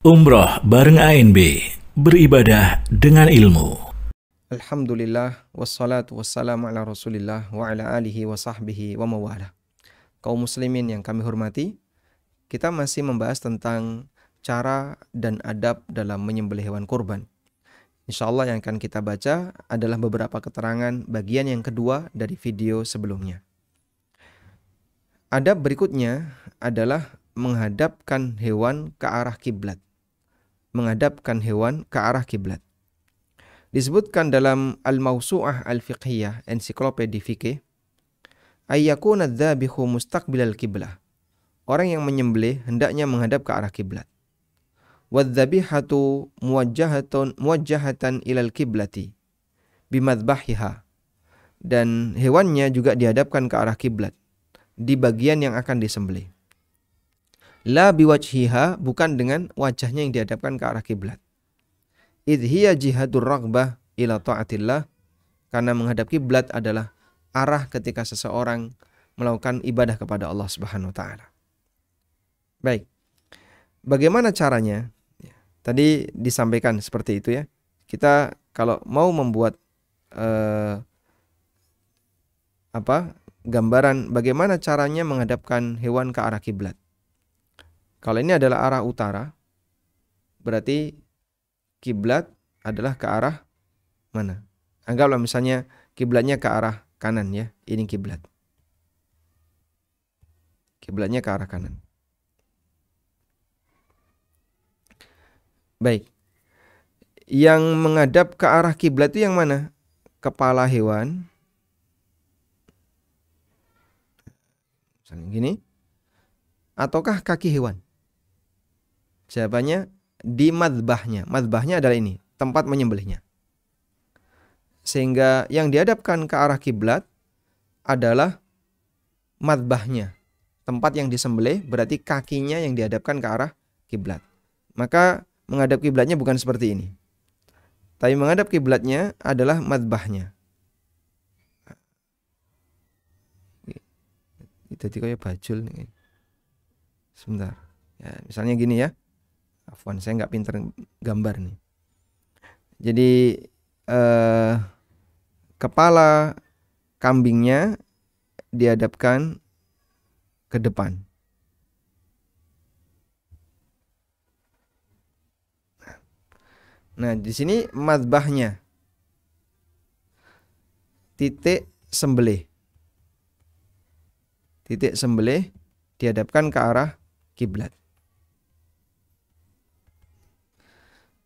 Umroh bareng ANB, beribadah dengan ilmu. Alhamdulillah, wassalatu wassalamu ala rasulillah wa ala alihi wa sahbihi wa mawala. Kaum muslimin yang kami hormati, kita masih membahas tentang cara dan adab dalam menyembelih hewan kurban. Insya Allah yang akan kita baca adalah beberapa keterangan bagian yang kedua dari video sebelumnya. Adab berikutnya adalah menghadapkan hewan ke arah kiblat. Menghadapkan hewan ke arah kiblat. Disebutkan dalam Al-Mawsu'ah Al-Fiqhiyah, ensiklopedi fikih, ayyakuna dhabihu mustaqbilal kiblah. Orang yang menyembelih hendaknya menghadap ke arah kiblat. Wadzabihatu muwajjahatun muwajjahatan ilal kiblati bimadbahiha. Dan hewannya juga dihadapkan ke arah kiblat di bagian yang akan disembelih. La biwajhiha bukan dengan wajahnya yang dihadapkan ke arah kiblat. Idhiya jihadur ragbah ila ta'atillah karena menghadap kiblat adalah arah ketika seseorang melakukan ibadah kepada Allah Subhanahu wa taala. Baik. Bagaimana caranya? Ya, tadi disampaikan seperti itu ya. Kita kalau mau membuat eh, apa gambaran bagaimana caranya menghadapkan hewan ke arah kiblat. Kalau ini adalah arah utara, berarti kiblat adalah ke arah mana? Anggaplah misalnya kiblatnya ke arah kanan ya, ini kiblat. Kiblatnya ke arah kanan. Baik. Yang menghadap ke arah kiblat itu yang mana? Kepala hewan, Misalnya gini. Ataukah kaki hewan? Jawabannya di madbahnya. Madbahnya adalah ini, tempat menyembelihnya. Sehingga yang dihadapkan ke arah kiblat adalah madbahnya. Tempat yang disembelih berarti kakinya yang dihadapkan ke arah kiblat. Maka menghadap kiblatnya bukan seperti ini. Tapi menghadap kiblatnya adalah madbahnya. jadi kayak bajul nih sebentar ya misalnya gini ya Afwan saya nggak pinter gambar nih. Jadi eh, kepala kambingnya dihadapkan ke depan. Nah, di sini madbahnya titik sembelih. Titik sembelih dihadapkan ke arah kiblat.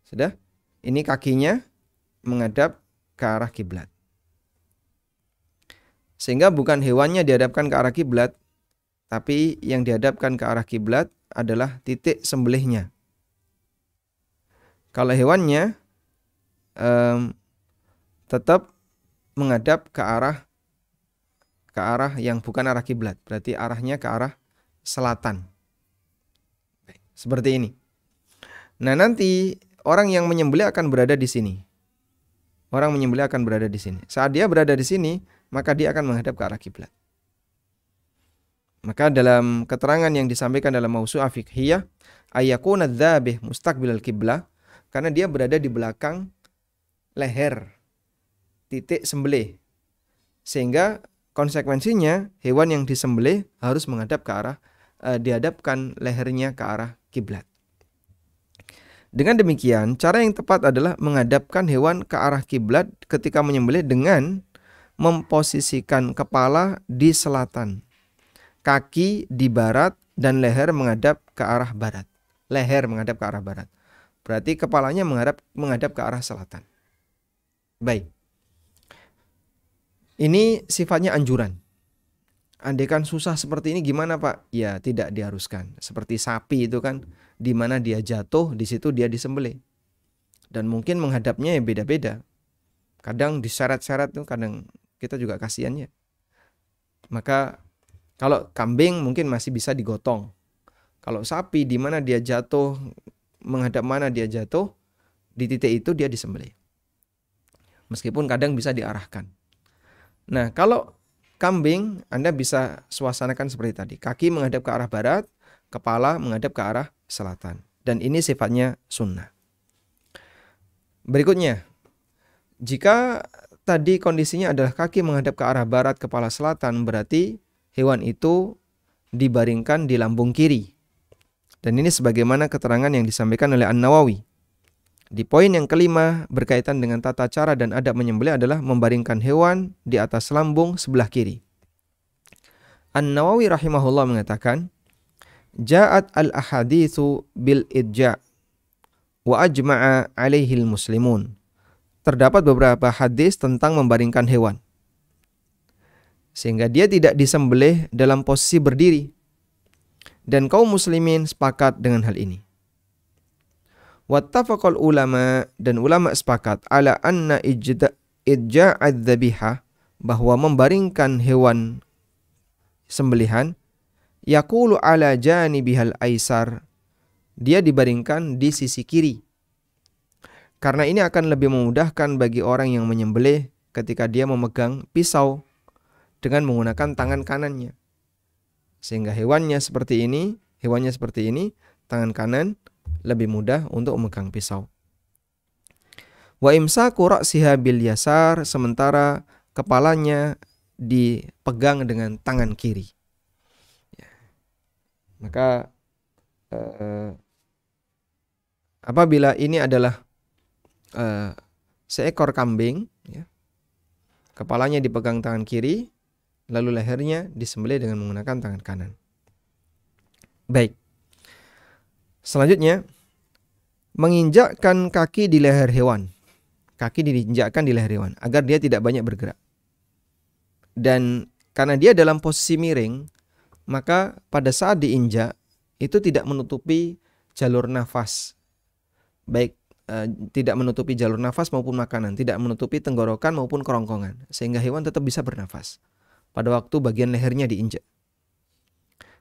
Sudah? Ini kakinya menghadap ke arah kiblat. Sehingga bukan hewannya dihadapkan ke arah kiblat, tapi yang dihadapkan ke arah kiblat adalah titik sembelihnya. Kalau hewannya um, tetap menghadap ke arah ke arah yang bukan arah kiblat, berarti arahnya ke arah selatan. Seperti ini. Nah, nanti orang yang menyembelih akan berada di sini. Orang menyembelih akan berada di sini. Saat dia berada di sini, maka dia akan menghadap ke arah kiblat. Maka dalam keterangan yang disampaikan dalam Mausu'ah Fiqhiyah, ayakuna dzabih mustaqbilal kiblah karena dia berada di belakang leher titik sembelih. Sehingga Konsekuensinya hewan yang disembelih harus menghadap ke arah eh, dihadapkan lehernya ke arah kiblat. Dengan demikian, cara yang tepat adalah menghadapkan hewan ke arah kiblat ketika menyembelih dengan memposisikan kepala di selatan, kaki di barat dan leher menghadap ke arah barat. Leher menghadap ke arah barat. Berarti kepalanya menghadap menghadap ke arah selatan. Baik. Ini sifatnya anjuran. Andaikan susah seperti ini gimana Pak? Ya tidak diharuskan. Seperti sapi itu kan, di mana dia jatuh, di situ dia disembelih. Dan mungkin menghadapnya ya beda-beda. Kadang diseret-seret tuh, kadang kita juga kasihannya. Maka kalau kambing mungkin masih bisa digotong. Kalau sapi di mana dia jatuh, menghadap mana dia jatuh, di titik itu dia disembelih. Meskipun kadang bisa diarahkan. Nah, kalau kambing Anda bisa suasanakan seperti tadi. Kaki menghadap ke arah barat, kepala menghadap ke arah selatan. dan ini sifatnya sunnah. Berikutnya, jika tadi kondisinya adalah kaki menghadap ke arah barat, kepala selatan, berarti hewan itu dibaringkan di lambung kiri. Dan ini sebagaimana keterangan yang disampaikan oleh An-Nawawi. Di poin yang kelima berkaitan dengan tata cara dan adab menyembelih adalah membaringkan hewan di atas lambung sebelah kiri. An-Nawawi rahimahullah mengatakan, Ja'at al-ahadithu bil idja' wa ajma'a alaihi muslimun terdapat beberapa hadis tentang membaringkan hewan. Sehingga dia tidak disembelih dalam posisi berdiri. Dan kaum muslimin sepakat dengan hal ini. Wattafaqal ulama dan ulama sepakat ala anna ijja'ad dhabiha bahwa membaringkan hewan sembelihan yakulu ala janibihal aisar dia dibaringkan di sisi kiri karena ini akan lebih memudahkan bagi orang yang menyembelih ketika dia memegang pisau dengan menggunakan tangan kanannya. Sehingga hewannya seperti ini, hewannya seperti ini, tangan kanan lebih mudah untuk memegang pisau. Wa imsaku ra'siha bil yasar sementara kepalanya dipegang dengan tangan kiri. Ya. Maka eh, apabila ini adalah uh, seekor kambing, ya. kepalanya dipegang tangan kiri, lalu lehernya disembelih dengan menggunakan tangan kanan. Baik. Selanjutnya, menginjakkan kaki di leher hewan. Kaki diinjakkan di leher hewan agar dia tidak banyak bergerak. Dan karena dia dalam posisi miring, maka pada saat diinjak itu tidak menutupi jalur nafas baik uh, tidak menutupi jalur nafas maupun makanan, tidak menutupi tenggorokan maupun kerongkongan, sehingga hewan tetap bisa bernafas pada waktu bagian lehernya diinjak.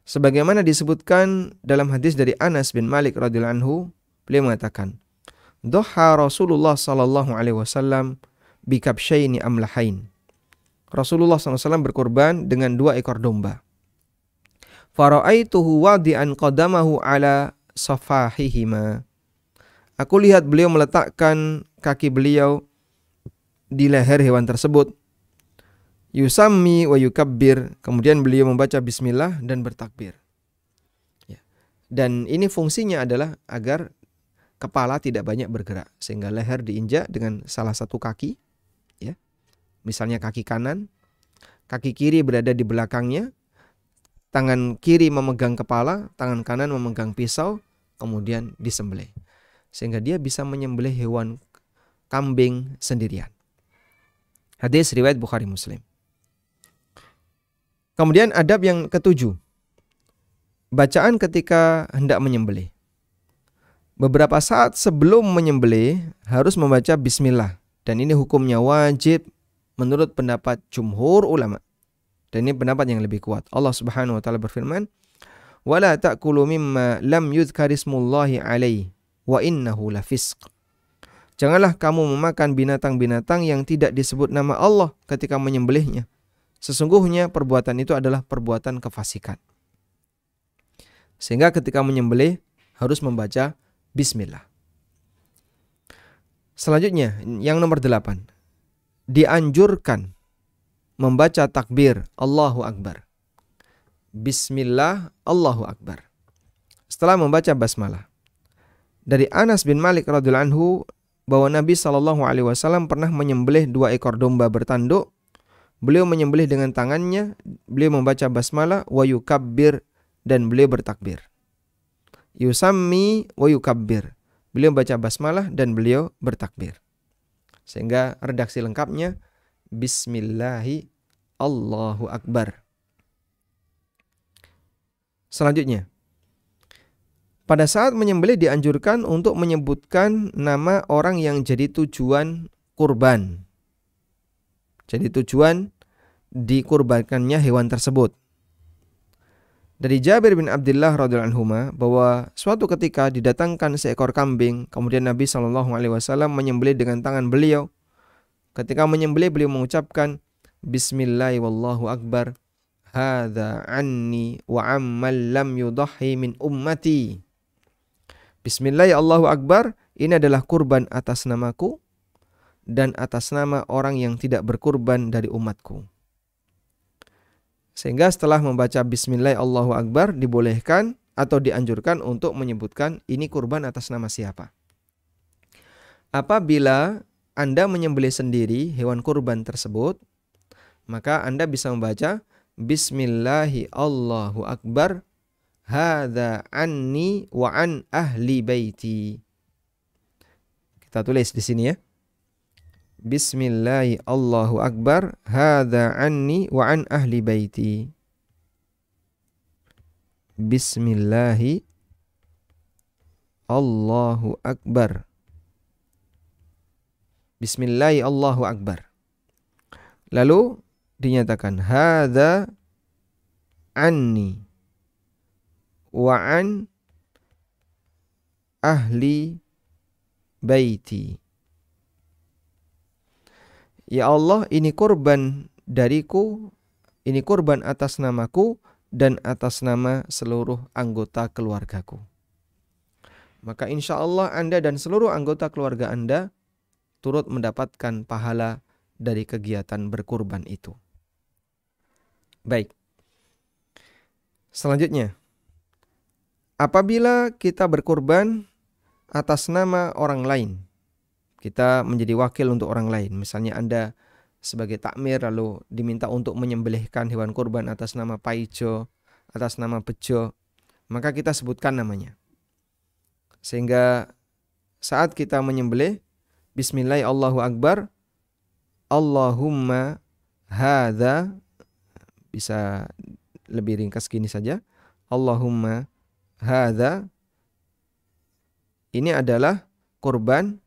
Sebagaimana disebutkan dalam hadis dari Anas bin Malik radhiyallahu anhu, beliau mengatakan, "Doha Rasulullah sallallahu alaihi wasallam bikabsyaini amlahain." Rasulullah SAW berkorban dengan dua ekor domba. Fara'aituhu wadi'an qadamahu ala safahihima. Aku lihat beliau meletakkan kaki beliau di leher hewan tersebut. Yusami wa yukabbir. Kemudian beliau membaca bismillah dan bertakbir. Ya. Dan ini fungsinya adalah agar kepala tidak banyak bergerak. Sehingga leher diinjak dengan salah satu kaki. Ya. Misalnya kaki kanan. Kaki kiri berada di belakangnya. Tangan kiri memegang kepala, tangan kanan memegang pisau, kemudian disembelih sehingga dia bisa menyembelih hewan kambing sendirian. Hadis riwayat Bukhari Muslim. Kemudian adab yang ketujuh. Bacaan ketika hendak menyembelih. Beberapa saat sebelum menyembelih harus membaca bismillah dan ini hukumnya wajib menurut pendapat jumhur ulama. Dan ini pendapat yang lebih kuat. Allah Subhanahu wa taala berfirman, "Wala ta'kulu mimma lam yudhkarismullahi alaihi wa innahu lafisq. Janganlah kamu memakan binatang-binatang yang tidak disebut nama Allah ketika menyembelihnya. Sesungguhnya perbuatan itu adalah perbuatan kefasikan. Sehingga ketika menyembelih harus membaca bismillah. Selanjutnya yang nomor delapan. Dianjurkan membaca takbir Allahu Akbar. Bismillah Allahu Akbar. Setelah membaca basmalah dari Anas bin Malik radhiyallahu anhu bahwa Nabi wasallam pernah menyembelih dua ekor domba bertanduk. Beliau menyembelih dengan tangannya, beliau membaca basmalah wa yukabbir dan beliau bertakbir. Yusammi wa yukabbir. Beliau baca basmalah dan beliau bertakbir. Sehingga redaksi lengkapnya Bismillahi Allahu Akbar. Selanjutnya, pada saat menyembelih dianjurkan untuk menyebutkan nama orang yang jadi tujuan kurban. Jadi tujuan dikurbankannya hewan tersebut. Dari Jabir bin Abdullah radhiyallahu anhu bahwa suatu ketika didatangkan seekor kambing, kemudian Nabi Shallallahu alaihi wasallam menyembelih dengan tangan beliau. Ketika menyembelih beliau mengucapkan Bismillah wallahu akbar. Hadza anni wa ammal lam yudhi min ummati. Bismillah Allahu Akbar ini adalah kurban atas namaku dan atas nama orang yang tidak berkurban dari umatku. Sehingga setelah membaca Bismillah Allahu Akbar dibolehkan atau dianjurkan untuk menyebutkan ini kurban atas nama siapa. Apabila Anda menyembelih sendiri hewan kurban tersebut, maka Anda bisa membaca Bismillahi Allahu Akbar Hada anni wa an ahli baiti. Kita tulis di sini ya. Bismillahi Allahu Akbar. Hada anni wa an ahli baiti. Bismillahi Allahu Akbar. Bismillahi Allahu Akbar. Lalu dinyatakan hada anni wa an ahli baiti. Ya Allah, ini korban dariku, ini korban atas namaku dan atas nama seluruh anggota keluargaku. Maka insya Allah Anda dan seluruh anggota keluarga Anda turut mendapatkan pahala dari kegiatan berkurban itu. Baik. Selanjutnya, Apabila kita berkorban atas nama orang lain, kita menjadi wakil untuk orang lain. Misalnya Anda sebagai takmir lalu diminta untuk menyembelihkan hewan kurban atas nama Paijo, atas nama Bejo, maka kita sebutkan namanya. Sehingga saat kita menyembelih, Bismillah Allahu Akbar, Allahumma hadha, bisa lebih ringkas gini saja, Allahumma hadza ini adalah korban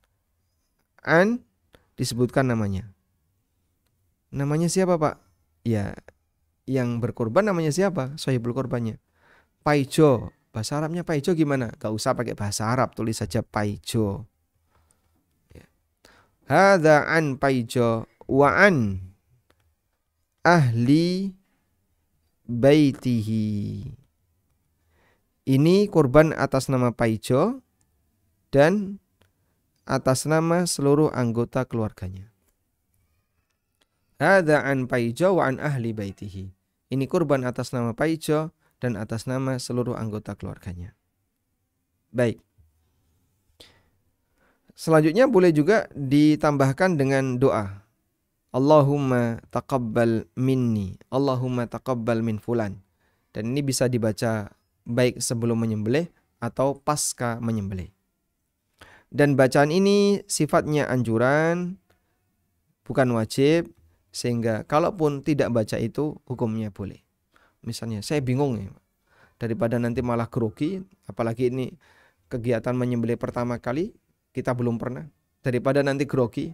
an disebutkan namanya. Namanya siapa, Pak? Ya, yang berkorban namanya siapa? Sahibul korbannya. Paijo. Bahasa Arabnya paijo gimana? Gak usah pakai bahasa Arab, tulis saja paijo. Ya. Hadza an paijo wa an ahli baitihi. Ini kurban atas nama Paijo dan atas nama seluruh anggota keluarganya. Ada an Paijo wa an ahli baitihi. Ini kurban atas nama Paijo dan atas nama seluruh anggota keluarganya. Baik. Selanjutnya boleh juga ditambahkan dengan doa. Allahumma taqabbal minni. Allahumma taqabbal min fulan. Dan ini bisa dibaca baik sebelum menyembelih atau pasca menyembelih. Dan bacaan ini sifatnya anjuran, bukan wajib, sehingga kalaupun tidak baca itu hukumnya boleh. Misalnya saya bingung ya, daripada nanti malah grogi, apalagi ini kegiatan menyembelih pertama kali, kita belum pernah, daripada nanti grogi,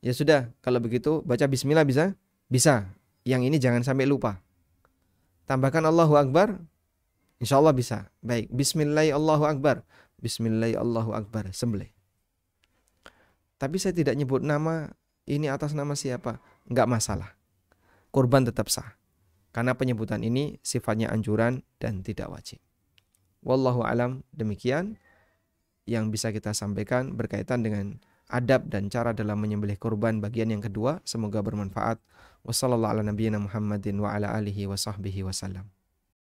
ya sudah, kalau begitu baca bismillah bisa? Bisa. Yang ini jangan sampai lupa. Tambahkan Allahu Akbar, Insya Allah bisa. Baik. Bismillah Allahu Akbar. Bismillah Allahu Akbar. Sembelih. Tapi saya tidak nyebut nama ini atas nama siapa. Enggak masalah. Kurban tetap sah. Karena penyebutan ini sifatnya anjuran dan tidak wajib. Wallahu alam demikian yang bisa kita sampaikan berkaitan dengan adab dan cara dalam menyembelih kurban bagian yang kedua. Semoga bermanfaat. Wassalamualaikum warahmatullahi wabarakatuh.